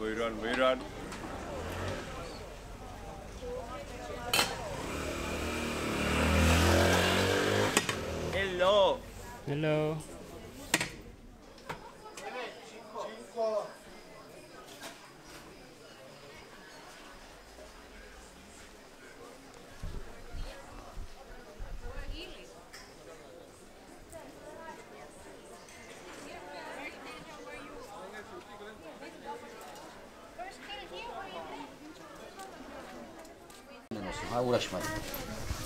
We run, we run. Hello. Hello. Ha uğraşmayın.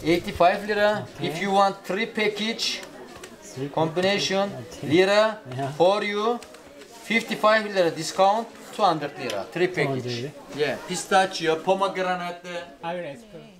85 lira. If you want three package combination lira for you 55 lira discount 200 lira. Three package. lira. Yeah. Pistachio, pomegranate. I will explain.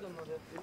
Bu yapıyor.